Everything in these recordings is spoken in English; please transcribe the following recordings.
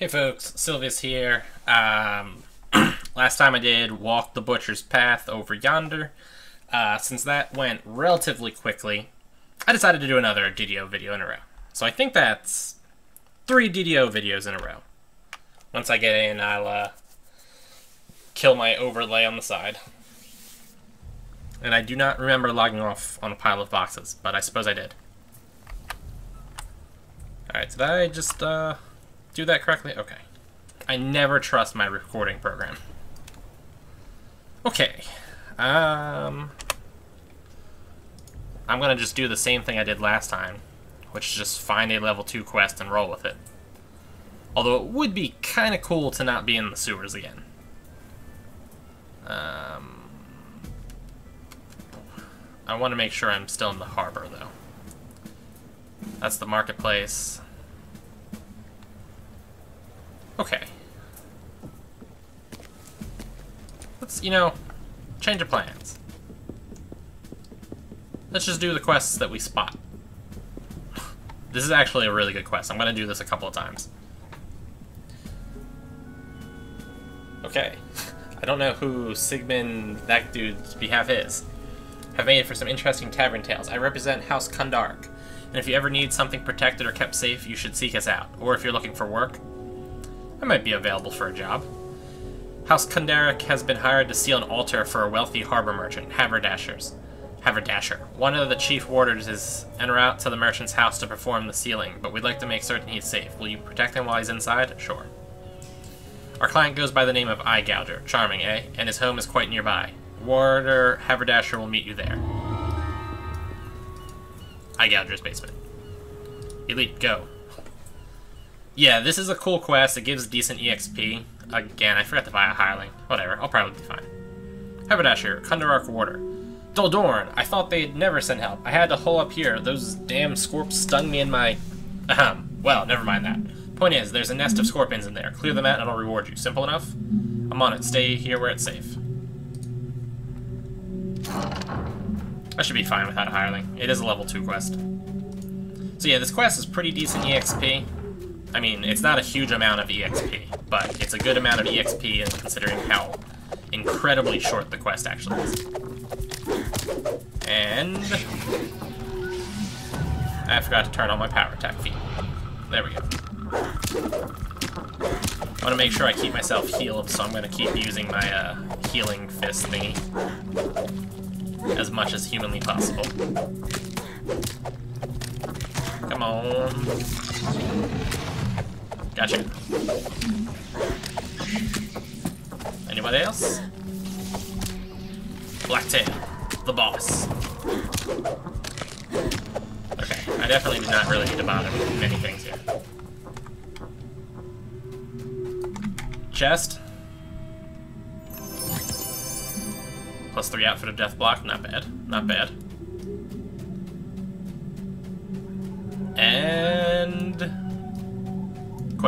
Hey folks, Silveus here. Um, last time I did Walk the Butcher's Path over yonder. Uh, since that went relatively quickly, I decided to do another DDO video in a row. So I think that's three DDO videos in a row. Once I get in, I'll uh, kill my overlay on the side. And I do not remember logging off on a pile of boxes, but I suppose I did. Alright, did I just, uh do that correctly? Okay. I never trust my recording program. Okay. Um, I'm going to just do the same thing I did last time, which is just find a level 2 quest and roll with it. Although it would be kind of cool to not be in the sewers again. Um, I want to make sure I'm still in the harbor, though. That's the marketplace. Okay. Let's, you know, change of plans. Let's just do the quests that we spot. This is actually a really good quest. I'm going to do this a couple of times. Okay. I don't know who Sigmund, that dude's behalf is. Have made it for some interesting tavern tales. I represent House Kundarak, and if you ever need something protected or kept safe, you should seek us out. Or if you're looking for work, I might be available for a job. House Kundarak has been hired to seal an altar for a wealthy harbor merchant, Haverdashers. Haverdasher. One of the chief warders is en route to the merchant's house to perform the sealing, but we'd like to make certain he's safe. Will you protect him while he's inside? Sure. Our client goes by the name of Eye Gouger. Charming, eh? And his home is quite nearby. Warder Haverdasher will meet you there. Eye Gouger's basement. Elite, go. Yeah, this is a cool quest. It gives decent EXP. Again, I forgot to buy a hireling. Whatever, I'll probably be fine. Haberdasher, Kundarak Warder. Doldorn, I thought they'd never send help. I had to hole up here. Those damn scorps stung me in my... Ahem. Well, never mind that. Point is, there's a nest of scorpions in there. Clear them out and I'll reward you. Simple enough? I'm on it. Stay here where it's safe. I should be fine without a hireling. It is a level 2 quest. So yeah, this quest is pretty decent EXP. I mean, it's not a huge amount of EXP, but it's a good amount of EXP in considering how incredibly short the quest actually is. And... I forgot to turn on my power attack feat. There we go. I want to make sure I keep myself healed, so I'm going to keep using my uh, healing fist thingy as much as humanly possible. Come on. Gotcha. Anybody else? Blacktail, the boss. Okay, I definitely do not really need to bother with many things here. Chest. Plus three outfit of death block, not bad, not bad.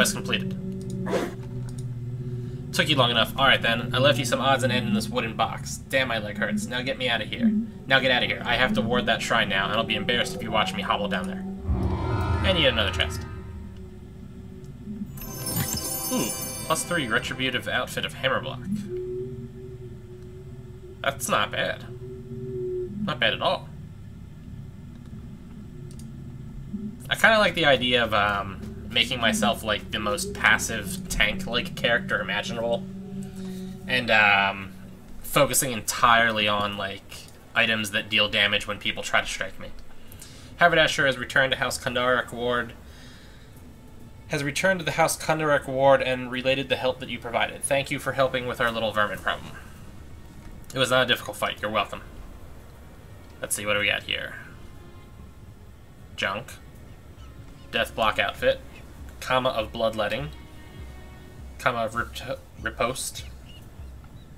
Quest completed. Took you long enough. Alright then, I left you some odds and ends in this wooden box. Damn, my leg hurts. Now get me out of here. Now get out of here. I have to ward that shrine now, and I'll be embarrassed if you watch me hobble down there. And you get another chest. Ooh, plus three retributive outfit of Hammerblock. That's not bad. Not bad at all. I kind of like the idea of, um, making myself like the most passive tank-like character imaginable, and um, focusing entirely on like items that deal damage when people try to strike me. Haverdasher has returned to House Kundarak Ward. Has returned to the House Kundarak Ward and related the help that you provided. Thank you for helping with our little vermin problem. It was not a difficult fight. You're welcome. Let's see, what do we got here? Junk. Death block outfit kama of bloodletting, kama of rip riposte.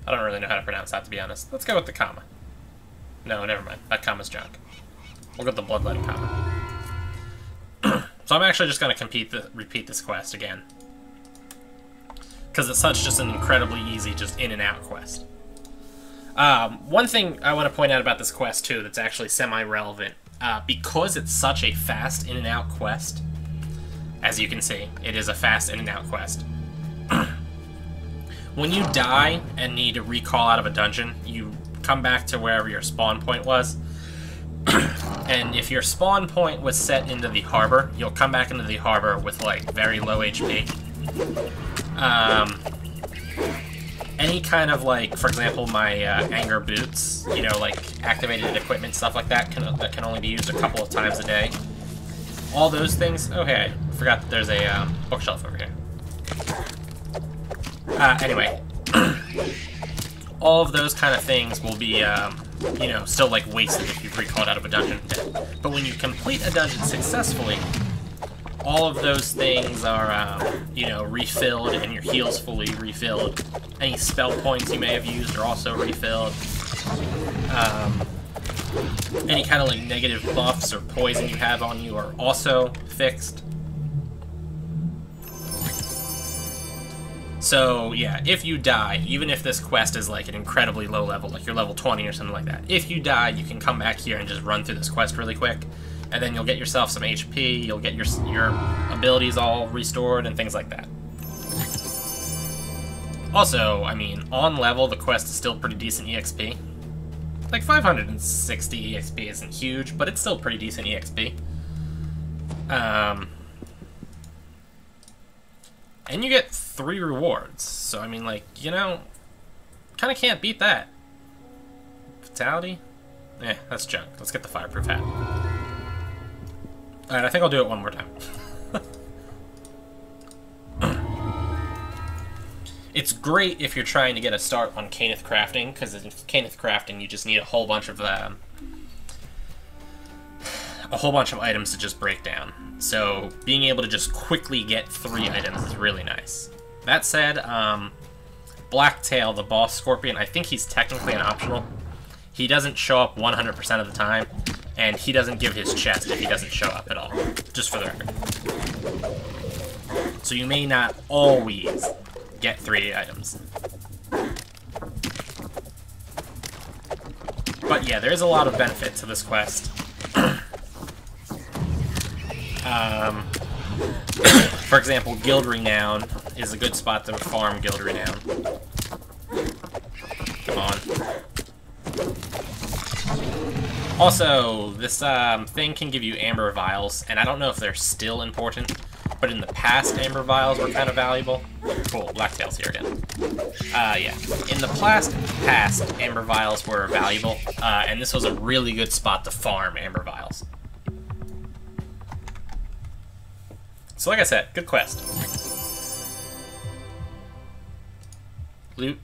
I don't really know how to pronounce that, to be honest. Let's go with the kama. No, never mind. That kama's junk. We'll go with the bloodletting kama. so I'm actually just going to the, repeat this quest again. Because it's such just an incredibly easy, just in and out quest. Um, one thing I want to point out about this quest, too, that's actually semi-relevant, uh, because it's such a fast in and out quest, As you can see, it is a fast in and out quest. when you die and need to recall out of a dungeon, you come back to wherever your spawn point was. and if your spawn point was set into the harbor, you'll come back into the harbor with like very low HP. Um, any kind of like, for example, my uh, anger boots, you know, like activated equipment, stuff like that, can that can only be used a couple of times a day. All those things. I forgot that there's a um, bookshelf over here. Uh, anyway, all of those kind of things will be, um, you know, still like wasted if you've recalled out of a dungeon. But when you complete a dungeon successfully, all of those things are, um, you know, refilled and your heal's fully refilled. Any spell points you may have used are also refilled. Um, any kind of like negative buffs or poison you have on you are also fixed. So, yeah, if you die, even if this quest is like an incredibly low level, like you're level 20 or something like that, if you die, you can come back here and just run through this quest really quick, and then you'll get yourself some HP, you'll get your, your abilities all restored, and things like that. Also, I mean, on level, the quest is still pretty decent EXP. Like, 560 EXP isn't huge, but it's still pretty decent EXP. Um, and you get three rewards. So, I mean, like, you know, kind of can't beat that. Fatality? Eh, that's junk. Let's get the fireproof hat. Alright, I think I'll do it one more time. it's great if you're trying to get a start on Cannith crafting, because in Cannith crafting you just need a whole bunch of um, a whole bunch of items to just break down. So being able to just quickly get three items is really nice. That said, um, Blacktail, the boss scorpion, I think he's technically an optional. He doesn't show up 100% of the time, and he doesn't give his chest if he doesn't show up at all, just for the record. So you may not always get three items. But yeah, there is a lot of benefit to this quest. um, for example, Guild Renown is a good spot to farm Guild Renown. Come on. Also, this um, thing can give you Amber Vials, and I don't know if they're still important, but in the past, Amber Vials were kind of valuable. Cool, Blacktail's here again. Uh, yeah. In the past, past Amber Vials were valuable, uh, and this was a really good spot to farm Amber Vials. So like I said, good quest. Loot.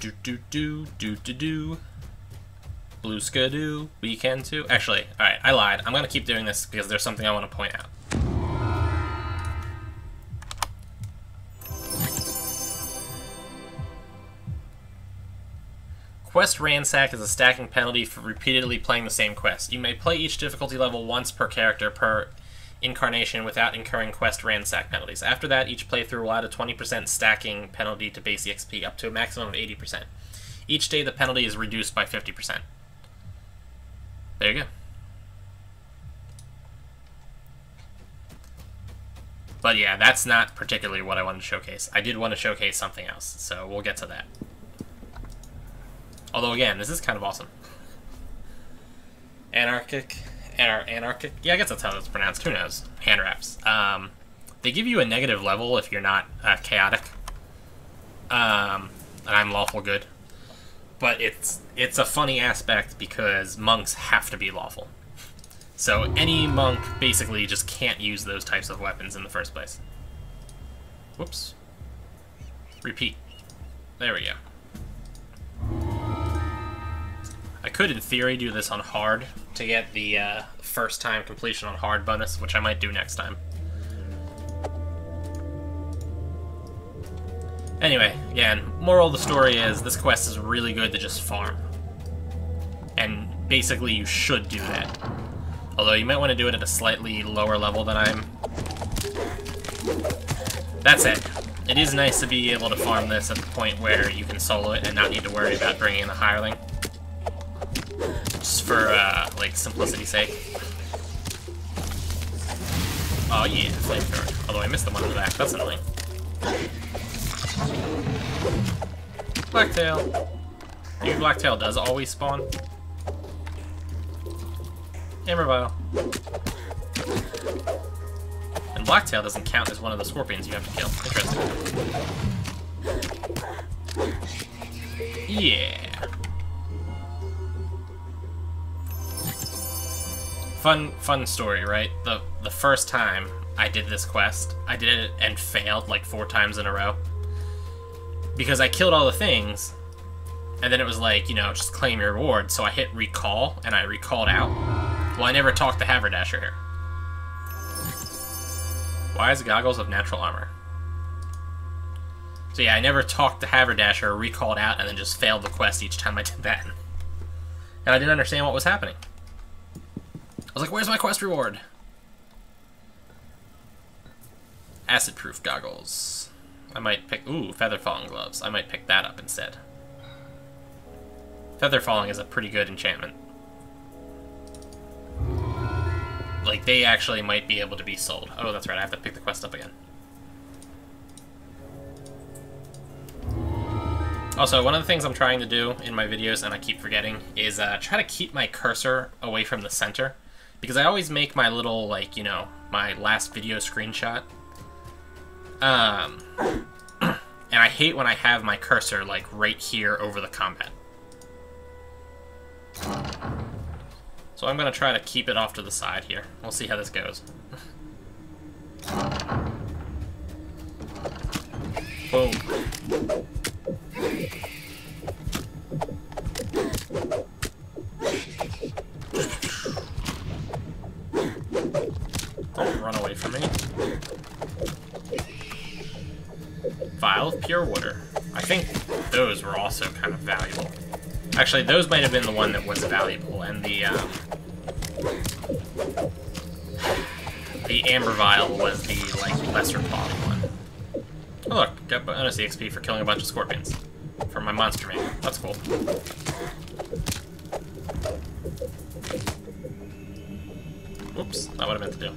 Do do do do do do. Blue skidoo. We can too. Actually, alright, I lied. I'm gonna keep doing this because there's something I want to point out. Quest Ransack is a stacking penalty for repeatedly playing the same quest. You may play each difficulty level once per character per incarnation without incurring quest ransack penalties. After that, each playthrough will add a 20% stacking penalty to base EXP, up to a maximum of 80%. Each day, the penalty is reduced by 50%. There you go. But yeah, that's not particularly what I wanted to showcase. I did want to showcase something else, so we'll get to that. Although, again, this is kind of awesome. Anarchic Anar anarchic. Yeah, I guess that's how it's pronounced. Who knows? Hand wraps. Um, they give you a negative level if you're not uh, chaotic. Um, and I'm lawful good. But it's it's a funny aspect because monks have to be lawful. So any monk basically just can't use those types of weapons in the first place. Whoops. Repeat. There we go. I could, in theory, do this on hard to get the uh, first time completion on hard bonus, which I might do next time. Anyway, again, moral of the story is this quest is really good to just farm. And basically you should do that. Although you might want to do it at a slightly lower level than I'm. That's it. It is nice to be able to farm this at the point where you can solo it and not need to worry about bringing in a hireling just for, uh, like, simplicity's sake. Oh yeah, flamethrower. Although I missed the one in the back. That's annoying. Blacktail. Maybe Blacktail does always spawn. Amber Vial. And Blacktail doesn't count as one of the scorpions you have to kill. Interesting. Yeah. Fun, fun story, right? The the first time I did this quest, I did it and failed like four times in a row because I killed all the things, and then it was like, you know, just claim your reward. So I hit recall, and I recalled out. Well, I never talked to Haberdasher here. Why is goggles of natural armor? So yeah, I never talked to Haberdasher, recalled out, and then just failed the quest each time I did that. And I didn't understand what was happening. I was like, where's my quest reward? Acid-proof goggles. I might pick... Ooh, feather falling gloves. I might pick that up instead. Feather falling is a pretty good enchantment. Like, they actually might be able to be sold. Oh, that's right, I have to pick the quest up again. Also, one of the things I'm trying to do in my videos, and I keep forgetting, is uh, try to keep my cursor away from the center. Because I always make my little, like, you know, my last video screenshot. Um, and I hate when I have my cursor, like, right here over the combat. So I'm going to try to keep it off to the side here. We'll see how this goes. Boom. Actually, those might have been the one that was valuable, and the, um, The Amber Vial was the, like, lesser quality one. Oh look, got bonus EXP for killing a bunch of scorpions. From my monster man. That's cool. Oops, not what I meant to do.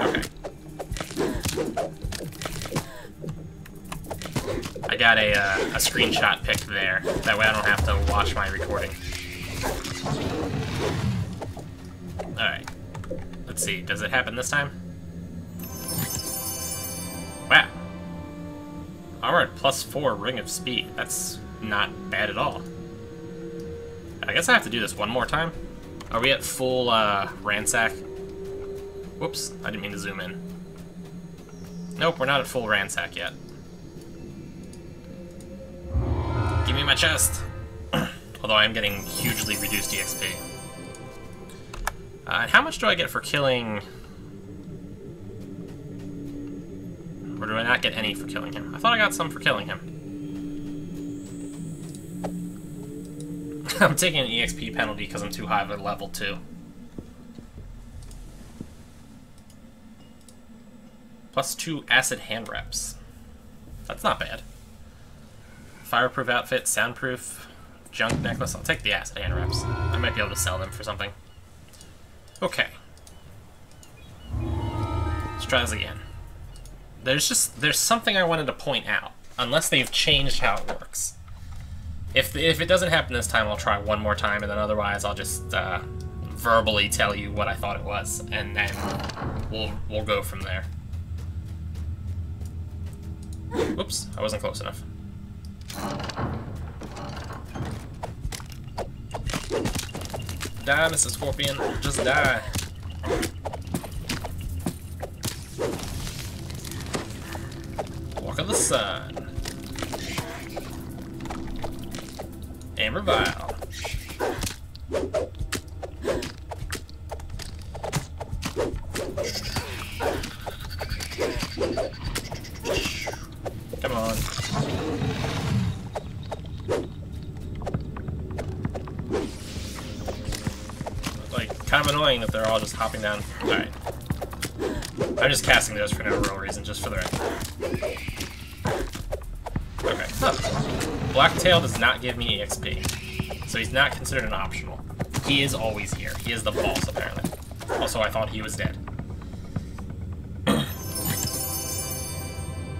Okay. Got a, uh, a screenshot pick there. That way I don't have to watch my recording. Alright. Let's see, does it happen this time? Wow. Armored plus four Ring of Speed. That's not bad at all. I guess I have to do this one more time. Are we at full uh, ransack? Whoops, I didn't mean to zoom in. Nope, we're not at full ransack yet. My chest! Although I am getting hugely reduced EXP. Uh, and how much do I get for killing... Or do I not get any for killing him? I thought I got some for killing him. I'm taking an EXP penalty because I'm too high of a level, too. Plus two acid hand wraps. That's not bad. Fireproof outfit, soundproof, junk necklace. I'll take the acid hand wraps. I might be able to sell them for something. Okay. Let's try this again. There's just, there's something I wanted to point out. Unless they've changed how it works. If, if it doesn't happen this time, I'll try one more time, and then otherwise I'll just uh, verbally tell you what I thought it was, and then we'll, we'll go from there. Oops, I wasn't close enough. Die, Mr. Scorpion. Just die. Walk of the Sun. Amber Vial. Annoying that they're all just hopping down. Alright. I'm just casting those for no real reason, just for the record. Okay. Huh. Blacktail does not give me EXP, so he's not considered an optional. He is always here. He is the boss, apparently. Also, I thought he was dead.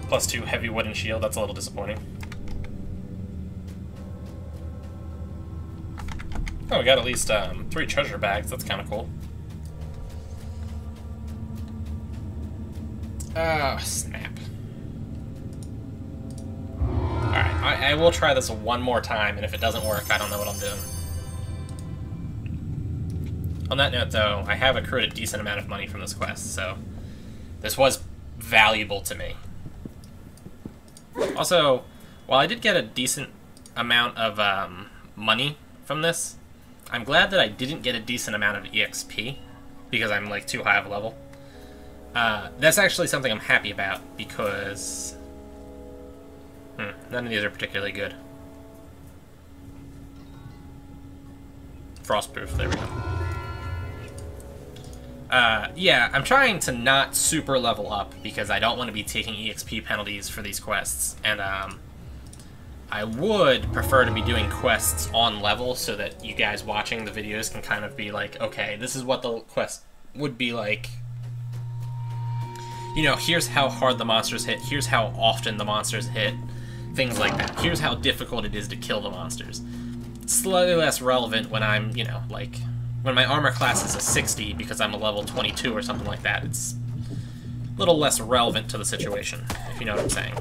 Plus two heavy wooden shield, that's a little disappointing. Oh, we got at least um, three treasure bags, that's kind of cool. Oh, snap. Alright, I, I will try this one more time, and if it doesn't work, I don't know what I'm doing. On that note, though, I have accrued a decent amount of money from this quest, so this was valuable to me. Also, while I did get a decent amount of um, money from this, I'm glad that I didn't get a decent amount of EXP, because I'm like too high of a level. Uh, that's actually something I'm happy about, because hmm, none of these are particularly good. Frostproof, there we go. Uh, yeah, I'm trying to not super level up because I don't want to be taking EXP penalties for these quests, and um, I would prefer to be doing quests on level so that you guys watching the videos can kind of be like, okay, this is what the quest would be like. You know, here's how hard the monsters hit, here's how often the monsters hit, things like that. Here's how difficult it is to kill the monsters. Slightly less relevant when I'm, you know, like when my armor class is a 60 because I'm a level 22 or something like that, it's a little less relevant to the situation, if you know what I'm saying.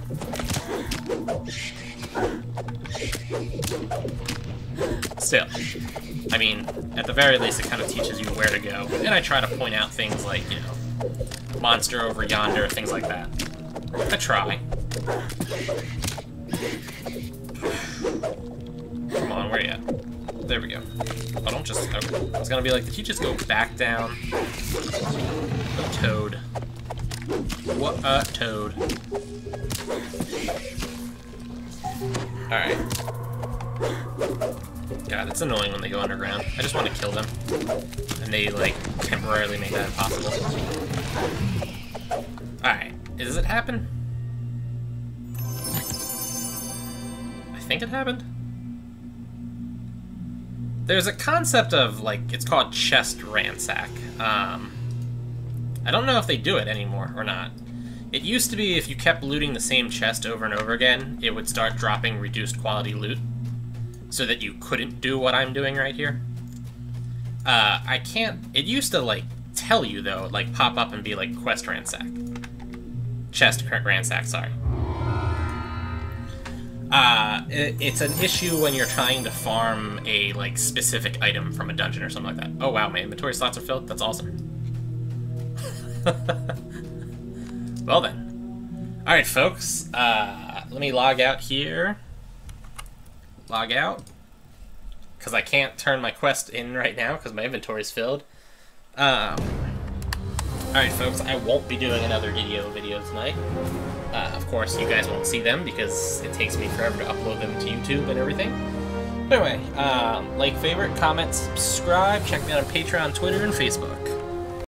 Still, I mean, at the very least, it kind of teaches you where to go. And I try to point out things like, you know, monster over yonder, things like that. I try. Come on, where are you at? There we go. Oh, don't just... I was gonna be like, did you just go back down? A toad. What a toad. Alright. God, it's annoying when they go underground. I just want to kill them. And they, like, temporarily make that impossible. Alright. Does it happen? I think it happened? There's a concept of, like, it's called chest ransack. Um, I don't know if they do it anymore or not. It used to be if you kept looting the same chest over and over again, it would start dropping reduced quality loot, so that you couldn't do what I'm doing right here. Uh, I can't... It used to, like, tell you, though, like, pop up and be, like, quest ransack. Chest ransack, sorry. Uh, it, it's an issue when you're trying to farm a like specific item from a dungeon or something like that. Oh wow, my inventory slots are filled. That's awesome. well then, all right, folks. Uh, let me log out here. Log out because I can't turn my quest in right now because my inventory is filled. Um, all right, folks. I won't be doing another video video tonight. Uh, of course, you guys won't see them because it takes me forever to upload them to YouTube and everything. But anyway, um, like, favorite, comment, subscribe, check me out on Patreon, Twitter, and Facebook.